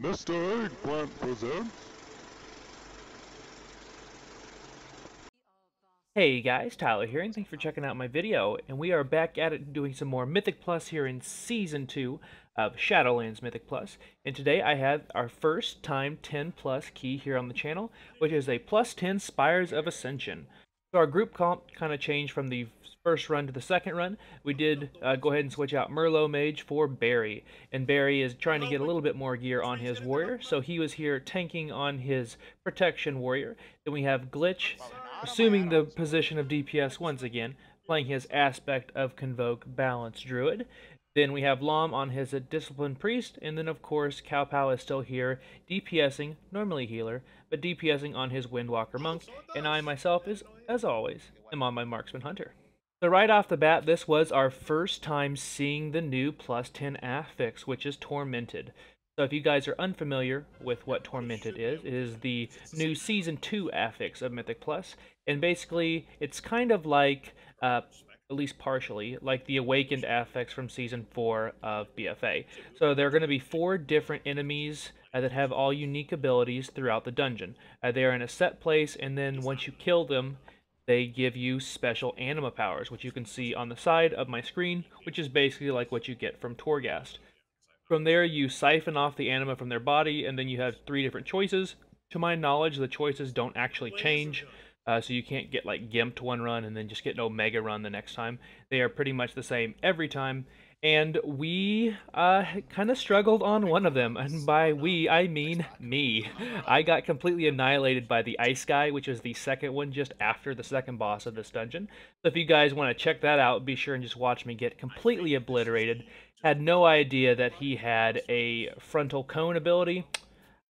Mr. Eggplant presents. Hey guys, Tyler here, and thanks for checking out my video. And we are back at it doing some more Mythic Plus here in Season 2 of Shadowlands Mythic Plus. And today I have our first time 10 plus key here on the channel, which is a plus 10 Spires of Ascension. So our group comp kind of changed from the first run to the second run. We did uh, go ahead and switch out Merlot Mage for Barry. And Barry is trying to get a little bit more gear on his warrior. So he was here tanking on his protection warrior. Then we have Glitch, assuming the position of DPS once again, playing his aspect of Convoke Balance Druid. Then we have Lom on his Disciplined Priest, and then of course Cowpow is still here, DPSing, normally healer, but DPSing on his Windwalker Monk, and I myself is, as always, am on my Marksman Hunter. So right off the bat, this was our first time seeing the new plus 10 affix, which is Tormented. So if you guys are unfamiliar with what Tormented is, it is the new Season 2 affix of Mythic Plus, and basically it's kind of like uh, at least partially, like the Awakened affix from Season 4 of BFA. So there are going to be four different enemies uh, that have all unique abilities throughout the dungeon. Uh, they are in a set place, and then once you kill them, they give you special anima powers, which you can see on the side of my screen, which is basically like what you get from Torghast. From there, you siphon off the anima from their body, and then you have three different choices. To my knowledge, the choices don't actually change. Uh, so you can't get like gimped one run and then just get an Omega run the next time. They are pretty much the same every time. And we uh, kind of struggled on one of them. And by we, I mean me. I got completely annihilated by the Ice Guy, which is the second one just after the second boss of this dungeon. So if you guys want to check that out, be sure and just watch me get completely obliterated. Had no idea that he had a frontal cone ability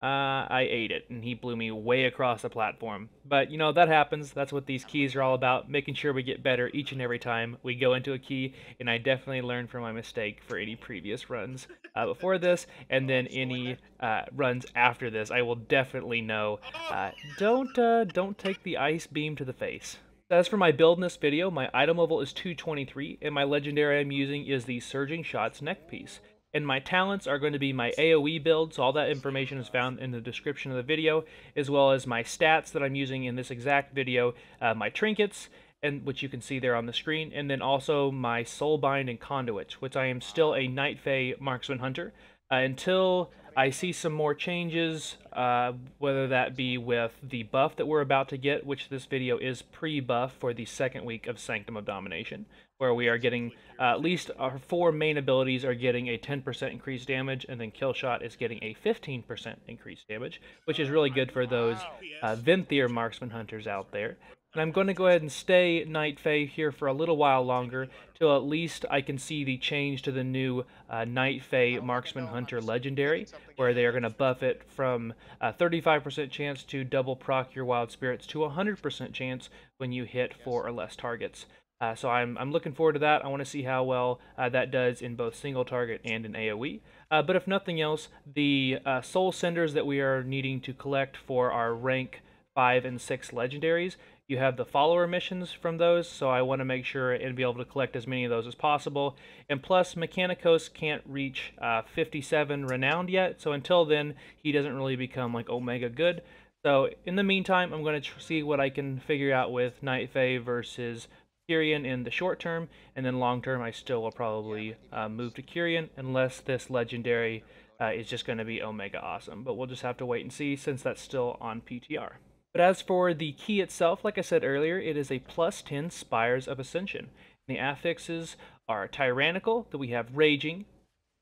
uh, I ate it, and he blew me way across the platform. But, you know, that happens. That's what these keys are all about, making sure we get better each and every time we go into a key, and I definitely learned from my mistake for any previous runs uh, before this, and then any uh, runs after this. I will definitely know, uh, don't, uh, don't take the ice beam to the face. As for my build in this video, my item level is 223, and my legendary I'm using is the Surging Shots neck piece. And my talents are going to be my AoE build, so all that information is found in the description of the video, as well as my stats that I'm using in this exact video, uh, my trinkets, and which you can see there on the screen, and then also my Soulbind and Conduits, which I am still a Night Fae Marksman Hunter. Uh, until I see some more changes, uh, whether that be with the buff that we're about to get, which this video is pre-buff for the second week of Sanctum of Domination where we are getting uh, at least our four main abilities are getting a 10% increased damage, and then Killshot is getting a 15% increased damage, which is really good for those uh, Venthyr marksman hunters out there. And I'm going to go ahead and stay Night Fae here for a little while longer, till at least I can see the change to the new uh, Night Fae Marksman Hunter Legendary, where they are going to buff it from a 35% chance to double proc your Wild Spirits to a 100% chance when you hit four or less targets. Uh, so I'm, I'm looking forward to that. I want to see how well uh, that does in both single target and in AoE. Uh, but if nothing else, the uh, soul cinders that we are needing to collect for our rank 5 and 6 legendaries, you have the follower missions from those, so I want to make sure and be able to collect as many of those as possible. And plus, Mechanicos can't reach uh, 57 renowned yet, so until then, he doesn't really become like Omega good. So in the meantime, I'm going to see what I can figure out with Night Fae versus Kyrian in the short term, and then long term, I still will probably uh, move to Kyrian unless this legendary uh, is just going to be Omega Awesome. But we'll just have to wait and see since that's still on PTR. But as for the key itself, like I said earlier, it is a plus 10 Spires of Ascension. And the affixes are Tyrannical, that we have Raging,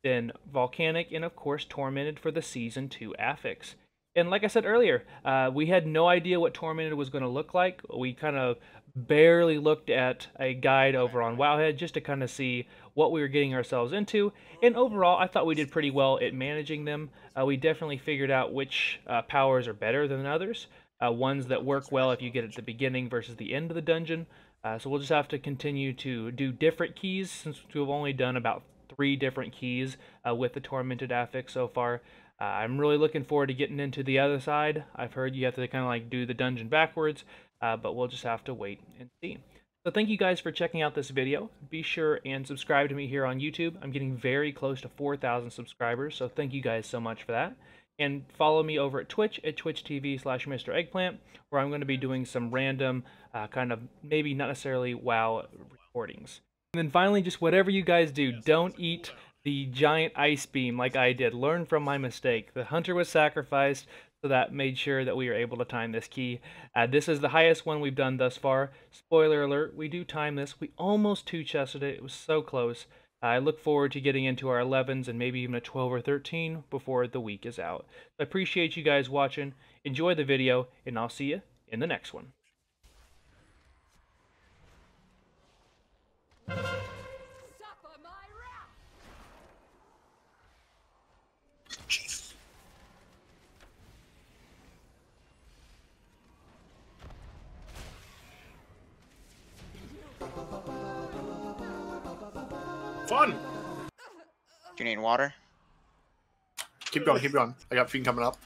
then Volcanic, and of course Tormented for the Season 2 affix. And like I said earlier, uh, we had no idea what Tormented was going to look like. We kind of barely looked at a guide over on Wowhead just to kind of see what we were getting ourselves into. And overall, I thought we did pretty well at managing them. Uh, we definitely figured out which uh, powers are better than others. Uh, ones that work well if you get at the beginning versus the end of the dungeon. Uh, so we'll just have to continue to do different keys since we've only done about three different keys uh, with the Tormented Affix so far. Uh, I'm really looking forward to getting into the other side. I've heard you have to kind of like do the dungeon backwards, uh, but we'll just have to wait and see. So thank you guys for checking out this video. Be sure and subscribe to me here on YouTube. I'm getting very close to 4,000 subscribers, so thank you guys so much for that. And follow me over at Twitch at twitch.tv slash Mr. Eggplant, where I'm going to be doing some random, uh, kind of maybe not necessarily WoW recordings. And then finally, just whatever you guys do, don't eat the giant ice beam like I did. Learn from my mistake. The hunter was sacrificed, so that made sure that we were able to time this key. Uh, this is the highest one we've done thus far. Spoiler alert, we do time this. We almost two-chested it. It was so close. I look forward to getting into our 11s and maybe even a 12 or 13 before the week is out. I appreciate you guys watching. Enjoy the video, and I'll see you in the next one. You need water? Keep going, keep going. I got Fiend coming up.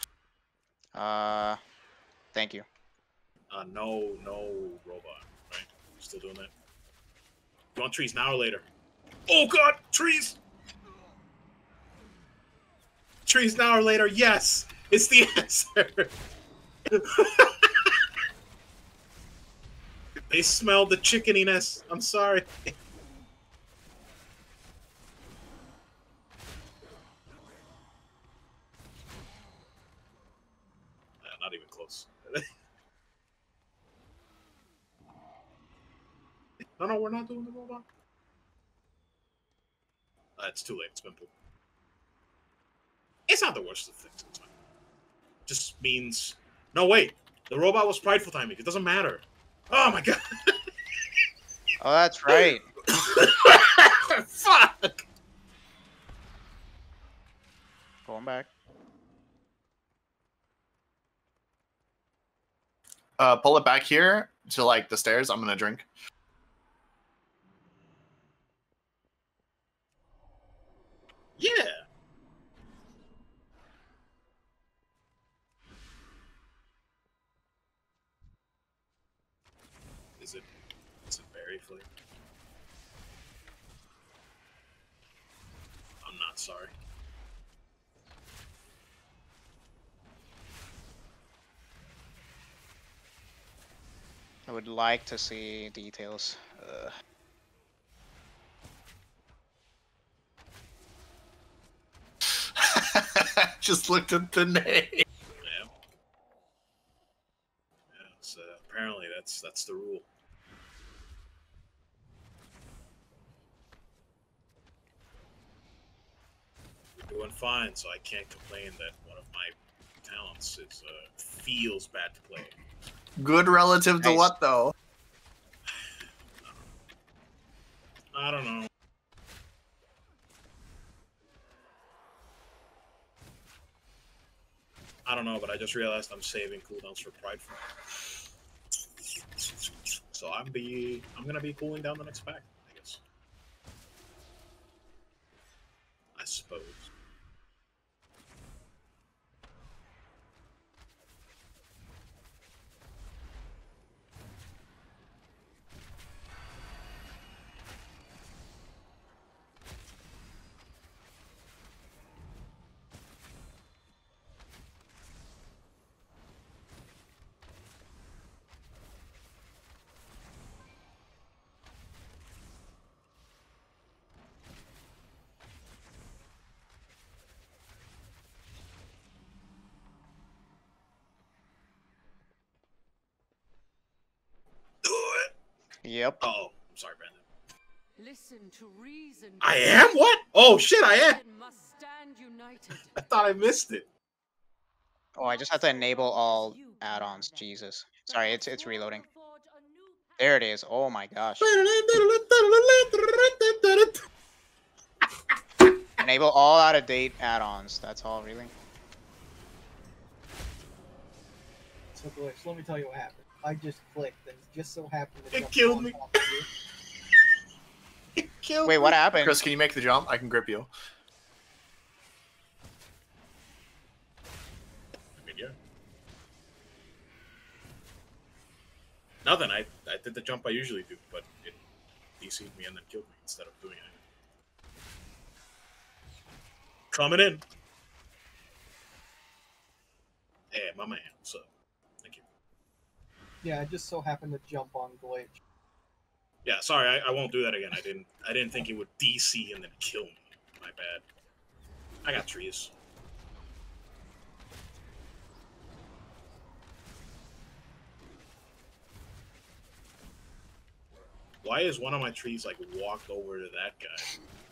Uh, thank you. Uh, no, no robot. Right? Still doing that. You want trees now or later? Oh god, trees! Trees now or later? Yes, it's the answer. they smelled the chickeniness. I'm sorry. Uh, not even close. No, no, we're not doing the robot. Uh, it's too late. It's been pulled. It's not the worst of things. It's fine. Just means no. Wait, the robot was prideful timing. It doesn't matter. Oh my god. Oh, that's right. Fuck. Going back. Uh, pull it back here to like the stairs. I'm gonna drink. Yeah. Is it? Is it berry flavor? I'm not sorry. I would like to see details. Uh, Just looked at the name. Yeah. Yeah. So apparently that's that's the rule. Fine, so I can't complain that one of my talents is uh, feels bad to play. Good relative to Nice. what though? I don't know. I don't know, but I just realized I'm saving cooldowns for Prideful. So I'm be I'm gonna be cooling down the next pack, yep. Oh, I'm sorry, Brandon. Listen to reason. I am what? Oh shit, I am. Must stand united. I thought I missed it. Oh, I just have to enable all add-ons. Jesus. Sorry, it's it's reloading. There it is. Oh my gosh. Enable all out-of-date add-ons. That's all, really. So glitch. Let me tell you what happened. I just clicked and just so happened to It killed me. top of you. Kill Wait, what happened? Chris, can you make the jump? I can grip you. I mean, yeah. Nothing. I I did the jump I usually do, but it DC'd me and then killed me instead of doing it. Coming in. Hey, my man. What's up? Thank you. Yeah, I just so happened to jump on glitch. Yeah, sorry, I, I won't do that again. I didn't I didn't think it would DC and then kill me. My bad. I got trees. Why is one of my trees like walked over to that guy?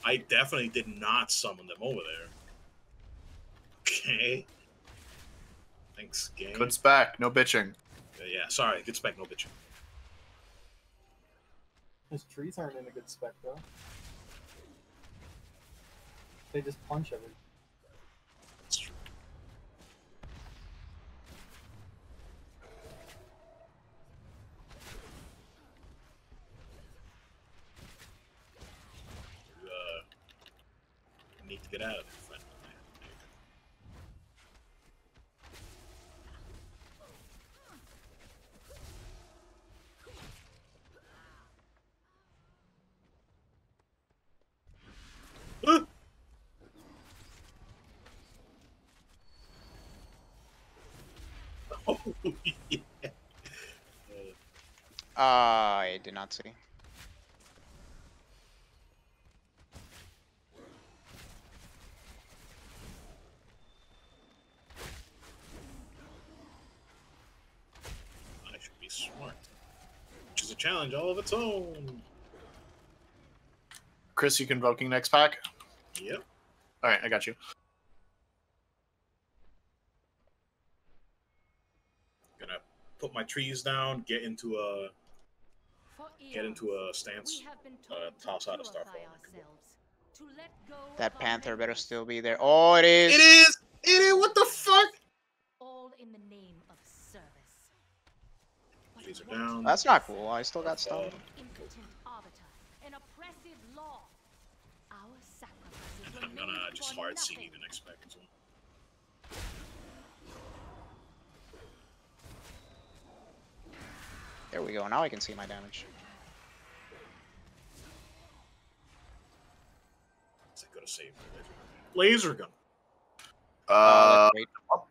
I definitely did not summon them over there. Okay. Thanks, game. Good back. no bitching. Yeah, sorry, good spec, no bitch. His trees aren't in a good spec though. They just punch everything. That's true. You, uh, need to get out of there, friend. Ah! Oh, yeah. Uh, I did not see. I should be smart. Which is a challenge all of its own. Chris, you convoking next pack? Yep. All right, I got you. Gonna put my trees down, get into a For get into a stance. uh, toss out a purify Starfall and Convoke. ourselves, to let go That panther better still be there. Oh, it is. It is. It is. What the fuck? all in the name of service. But Trees are down. That's not cool. I still got That's, uh, stunned. an impotent arbiter, an oppressive law. Our sacrifices I'm gonna just hard CD the next pack as well. There we go. Now I can see my damage. I could have saved the laser gun. Uh, Uh, that's.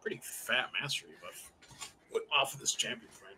Pretty fat mastery buff. What off of this champion, Frank?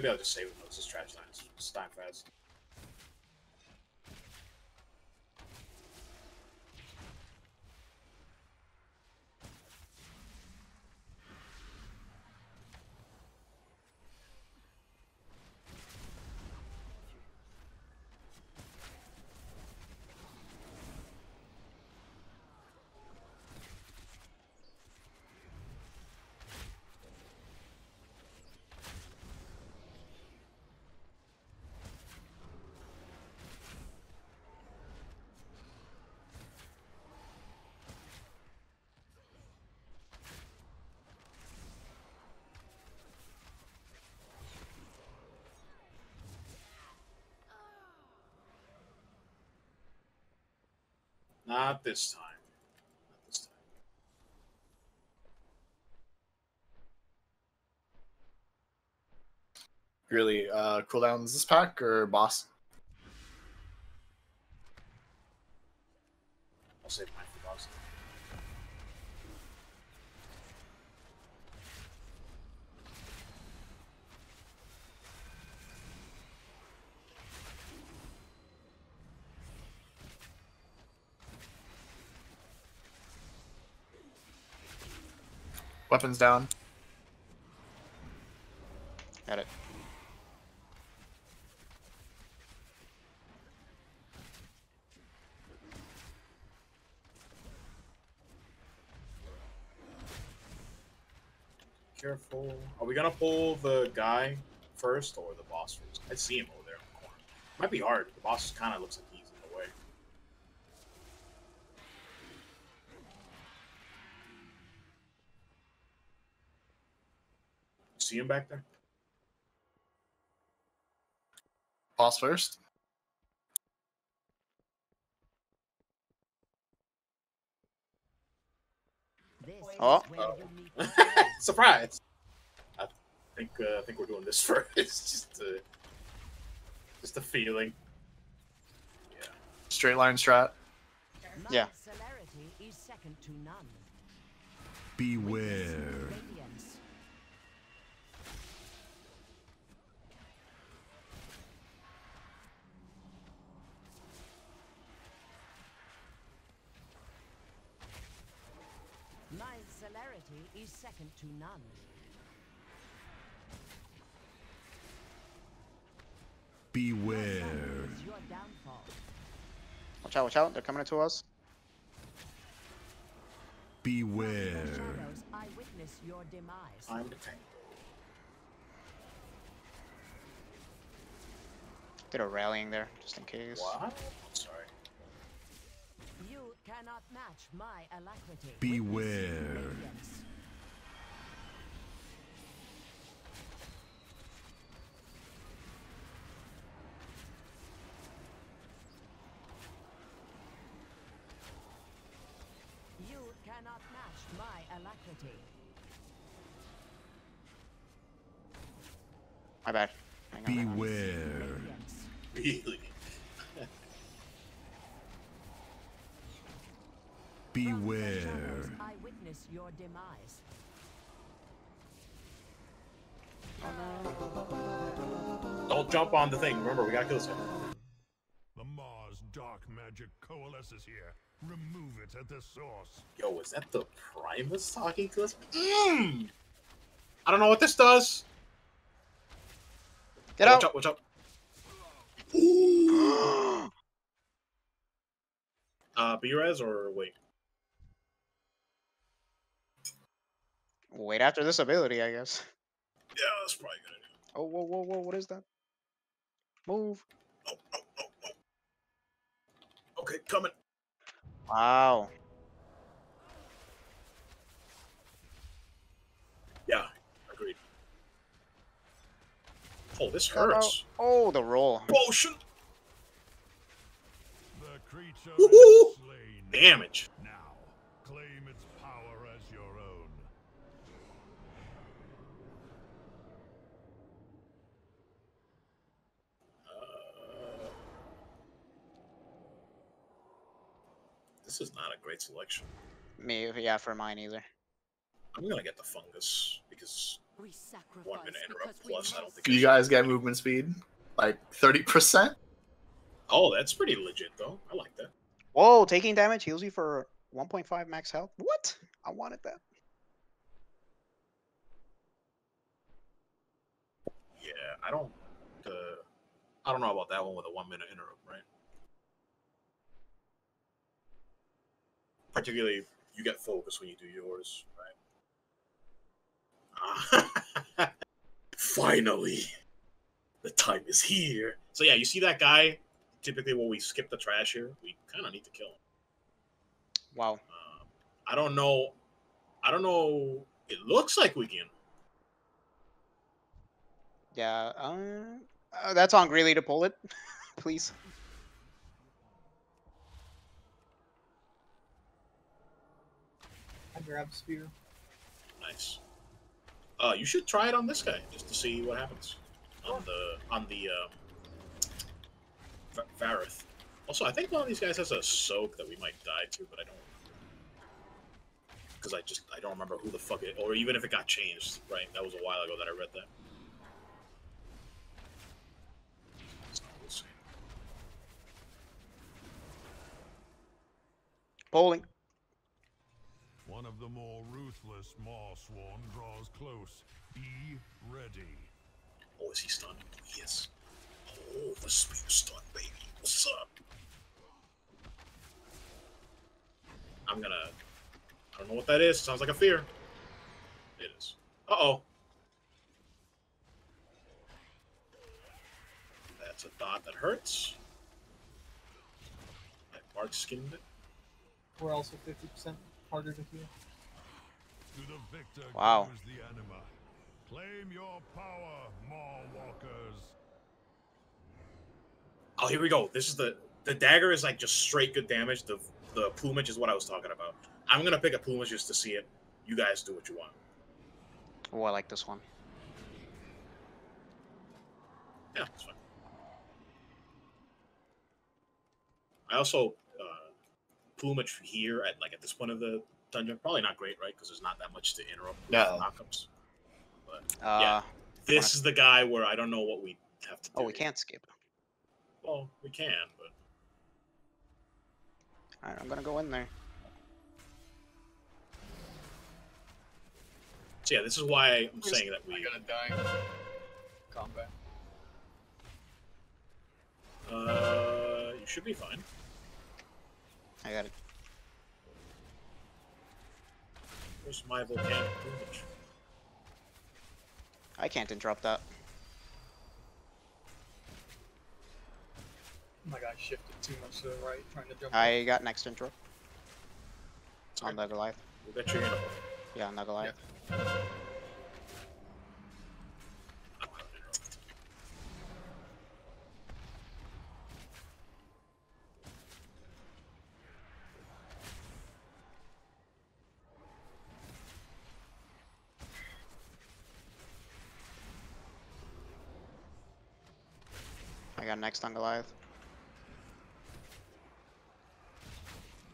Maybe I'll just save. This is trash. It's time fast. Not this time. Not this time. really, uh, cooldowns this pack or boss? Weapons down. Got it. Careful. Are we gonna pull the guy first or the boss first? I see him over there in the corner. Might be hard. The boss kind of looks like See him back there? Boss first. Oh. Surprise! I think uh, I think we're doing this first. just a, just a feeling. Yeah. Straight line strat. Yeah. Celerity is second to none. Beware. Celerity is second to none. Beware. Is your downfall. Watch out, watch out. They're coming to us. Beware. Shadows, I witness your demise. I'm the tank. Did a rallying there, just in case. What? Sorry. You cannot match my alacrity. Beware. You cannot match my alacrity. My bad. Hang on, hang on. Beware. Really? Beware. I witness your demise. Don't jump on the thing. Remember, we gotta kill this guy. The Maw's Dark Magic coalesces here. Remove it at the source. Yo, is that the Primus talking to us? Mmm! I don't know what this does. Get watch out! out! Watch out! Ooh. uh, B-Res or wait? Wait after this ability, I guess. Yeah, that's probably good. Oh, whoa, whoa, whoa! What is that? Move! Oh, oh, oh, oh. Okay, coming. Wow. Yeah, agreed. Oh, this hurts. Oh, the roll. Potion The creature Woohoo! is slain. damage. Now, claim its power as your own. Uh, this is not a great selection. Me, yeah, for mine either. I'm gonna get the fungus because We one minute interrupt plus. I don't think I You guys get movement speed like thirty percent. Oh, that's pretty legit though. I like that. Whoa, taking damage heals you for 1.5 max health. What? I wanted that. Yeah, I don't. Uh, I don't know about that one with a one minute interrupt, right? Particularly, you get focus when you do yours, right? Finally, the time is here. So yeah, you see that guy. Typically, when we skip the trash here, we kind of need to kill him. Wow. Um, I don't know. I don't know. It looks like we can. Yeah. Uh, uh, that's on Greeley to pull it, please. I grab spear. Nice. Uh, you should try it on this guy just to see what happens on the on the um, Va- Varruth. Also, I think one of these guys has a soak that we might die to, but I don't because I just I don't remember who the fuck it or even if it got changed. Right, that was a while ago that I read that. So we'll see. Polling. One of the more ruthless Mawsworn draws close. Be ready. Oh, is he stunned? Yes. Oh, the spear stun, baby. What's up? I'm gonna. I don't know what that is. Sounds like a fear. It is. Uh oh. That's a dot that hurts. I barkskinned it. We're also 50% harder to heal. To the victor Wow. goes the anima. Claim your power, Maw Walkers. Oh, here we go. This is the the dagger is like just straight good damage. The the plumage is what I was talking about. I'm gonna pick a plumage just to see it. You guys do what you want. Oh, I like this one. Yeah, it's fine. I also plumage here at like at this point of the dungeon. Probably not great, right? Because there's not that much to interrupt with No. knockups. But Uh, Yeah. this is the guy where I don't know what we have to do. Oh, we can't skip. Well, we can, but All right, I'm gonna go in there. so yeah, this is why I'm saying that I'm we. gonna die. Combat. Uh, you should be fine. I got it. Where's my volcanic plumage? I can't interrupt that. Oh my guy shifted too much to the right, trying to jump. I got next interrupt It's on the Goliath. We'll get you in. Yeah, on the Goliath. I got next on Goliath.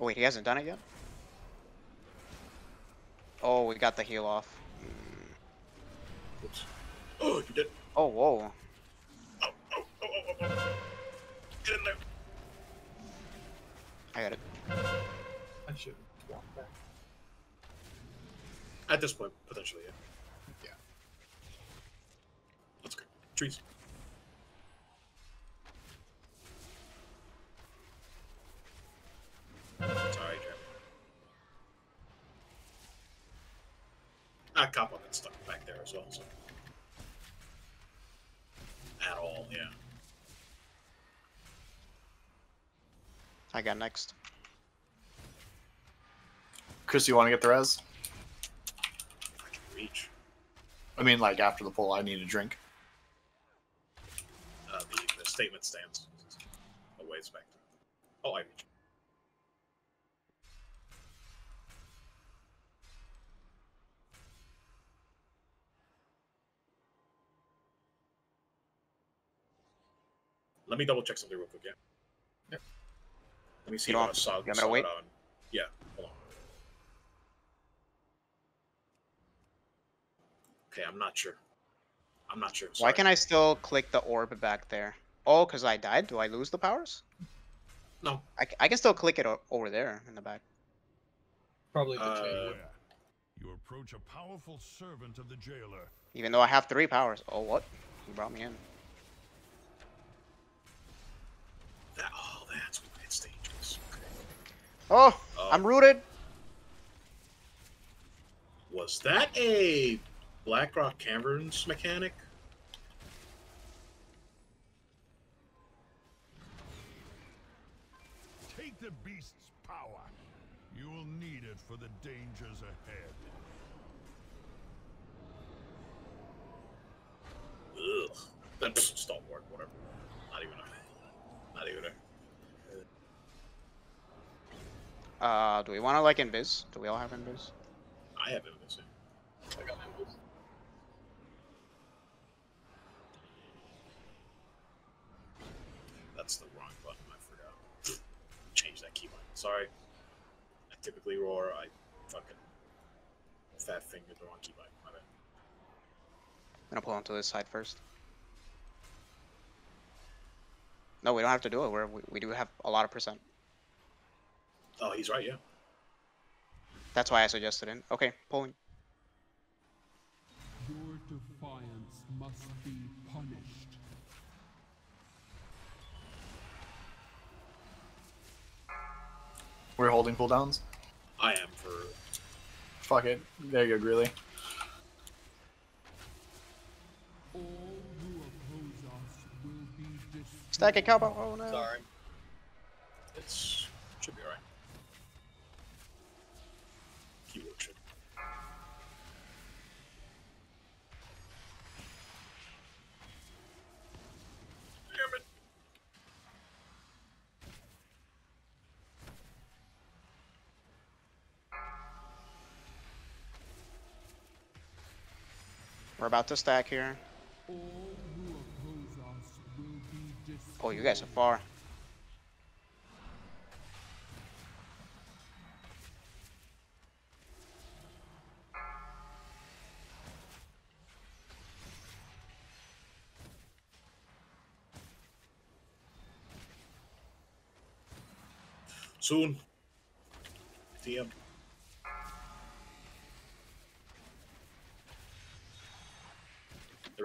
Oh wait, he hasn't done it yet? Oh, we got the heal off. Mm. Oops. Oh, you did. Oh, whoa. Oh, oh, oh, oh, oh, oh. Get in there. I got it. I should walk back. At this point, potentially, yeah. Yeah. Let's go. Trees. Ah, cop up and stuck back there as well, so. At all, yeah. I got next. Chris, you want to get the res? I can reach. I mean, like after the pull, I need a drink. Uh, the, the statement stands. A ways back. Oh, I reach. Let me double check something real quick, yeah? Yep. Let me see You what I don't- saw. you want me to saw wait? it on- Yeah, hold on. Okay, I'm not sure. I'm not sure. Why can I still click the orb back there? Oh, because I died? Do I lose the powers? No. I, I can still click it over there in the back. Probably the Uh, chain. Beware. You approach a powerful servant of the jailer. Even though I have three powers. Oh, what? He brought me in. That, oh, that's why it's dangerous. Okay. Oh, Uh, I'm rooted. Was that a Blackrock Caverns mechanic? Take the beast's power. You will need it for the dangers ahead. Ugh. That pfft, stalwart, whatever. Not even a. Not even a. Uh, do we want to like invis? Do we all have invis? I have invis. I got invis. That's the wrong button. I forgot. Change that keybind. Sorry. I typically roar. I fucking fat fingered the wrong keybind. My bad. I'm gonna pull onto this side first. No, we don't have to do it. We're, we, we do have a lot of percent. Oh, he's right, yeah. That's why I suggested him. Okay, pulling. Your defiance must be punished. We're holding cooldowns? I am for... Fuck it. There you go, Greeley. Stack a cowboy. Oh no. Sorry. We're about to stack here. Oh, you guys are far. Soon.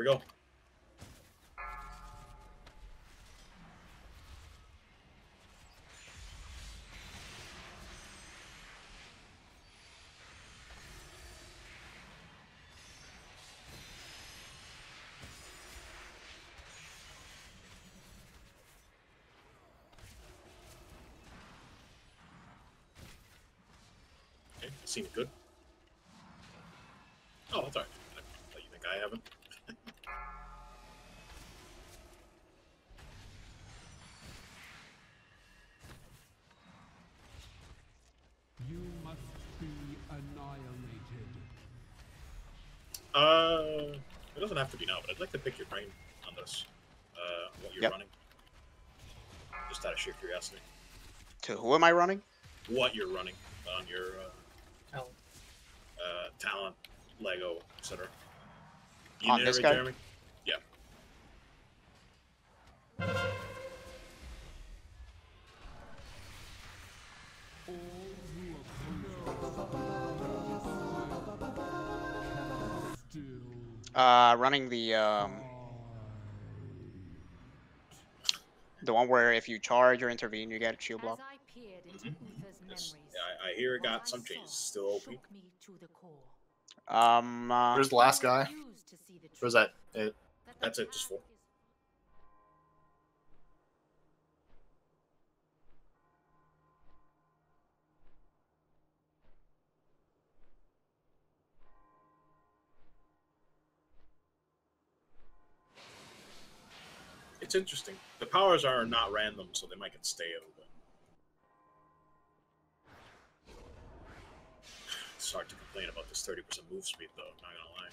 We go. Seemed good. Doesn't have to be now, but I'd like to pick your brain on this. Uh, what you're Yep. running. Just out of sheer curiosity. To who am I running? What you're running on your uh, Talent. uh, talent, Lego, etc. On this guy? Jeremy? Uh, running the um, the one where if you charge or intervene, you get a shield block. As I peered into. Uther's Yes. memories, Yeah, I, I hear it got some changes. Still OP. shook me to the core. Um, uh, Where's the last guy? Refused to see the Or is that it? That's it, just path It's interesting. The powers are not random, so they might get stale. But... It's hard to complain about this 30% move speed, though. Not gonna lie.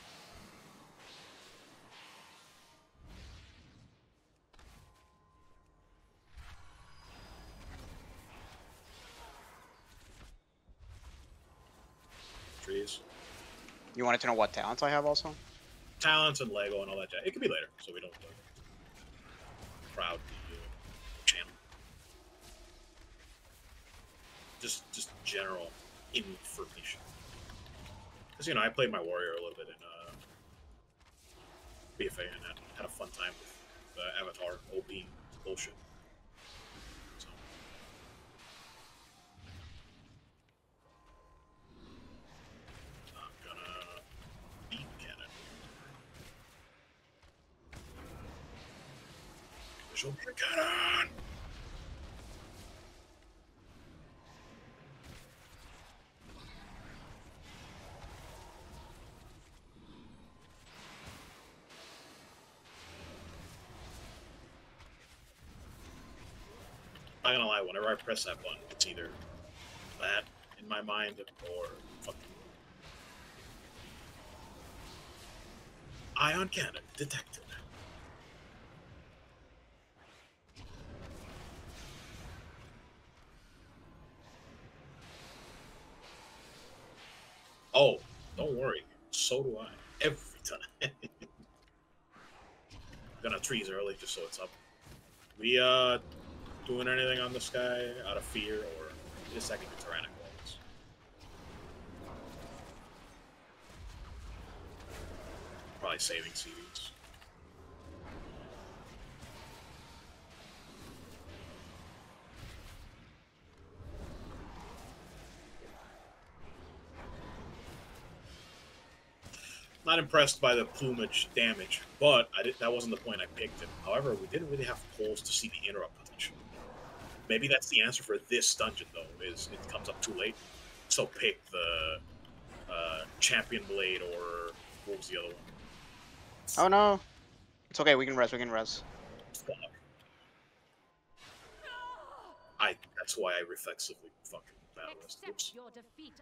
Trees. you wanted to know what talents I have also? talents and Lego and all that jazz. It could be later, so we don't the uh, channel. Just, just general information. Because you know, I played my warrior a little bit in uh, BFA and had, had a fun time with the Avatar OP bullshit. Not gonna lie, whenever I press that button, it's either that in my mind or fucking ion cannon detected. Oh, don't worry. So do I. Every time. Gonna trees early just so it's up. We uh doing anything on this guy out of fear or just second the tyrannical? Probably saving seeds. Not impressed by the plumage damage, but I did, that wasn't the point I picked it. However, we didn't really have poles to see the interrupt. Maybe that's the answer for this dungeon, though, is it comes up too late. So pick the uh, champion blade or what was the other one? Oh no. It's okay, we can res, we can res. Fuck. I. That's why I reflexively fucking battle rest. Accept Oops. your defeat,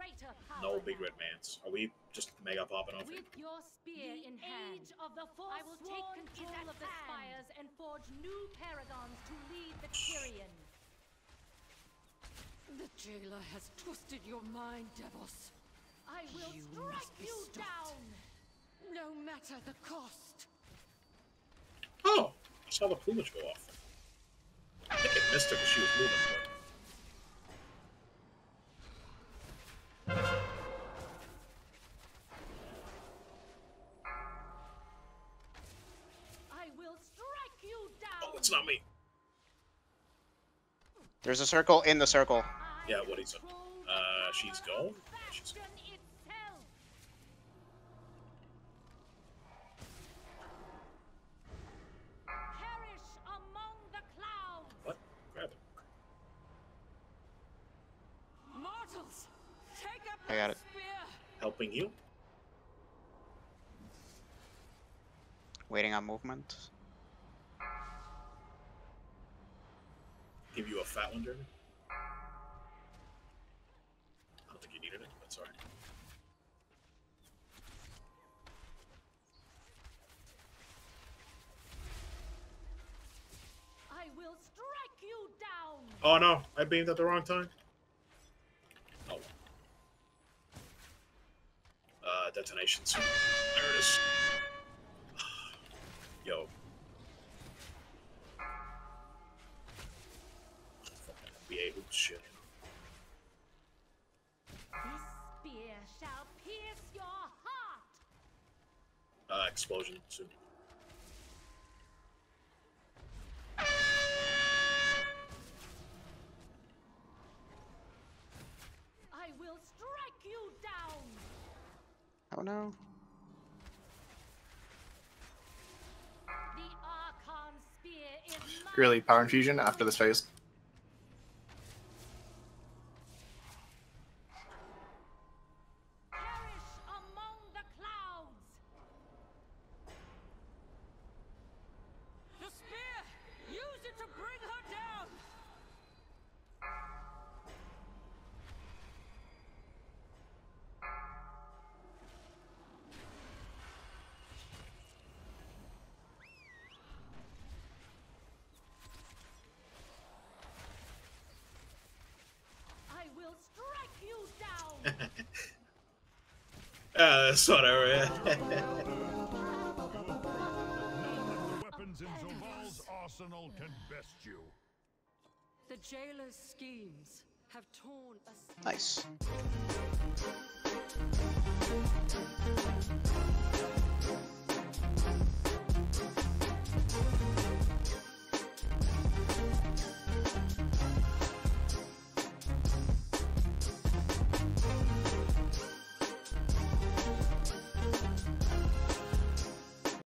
Archon. I serve Pull a another. far greater No big red mans. Are we just mega popping off? With your spear The in hand, age of the I will take control of the hand. spires and forge new paragons to lead the Kyrian. The jailer has twisted your mind, Devos. I will You strike you stopped. down. No matter the cost. Oh, I saw the plumage go off. I think it missed her because she was moving. Down. But... It's not me. There's a circle in the circle. Yeah, what is it? Uh, she's go. She's Bastion itself. Perish among what? Grab it. Mortals, I got it. Helping you. Waiting on movement. Give you a fat one, Jeremy. I don't think you needed it. That's alright. I will strike you down. Oh no, I beamed at the wrong time. Oh. Uh, detonations. There it is. Explosion soon. I will strike you down. Oh no. The Archon spear is. Really, power infusion after this phase. Ah, that's whatever. None of the weapons in Zovaal's arsenal can best you. The jailer's schemes have torn us. Nice.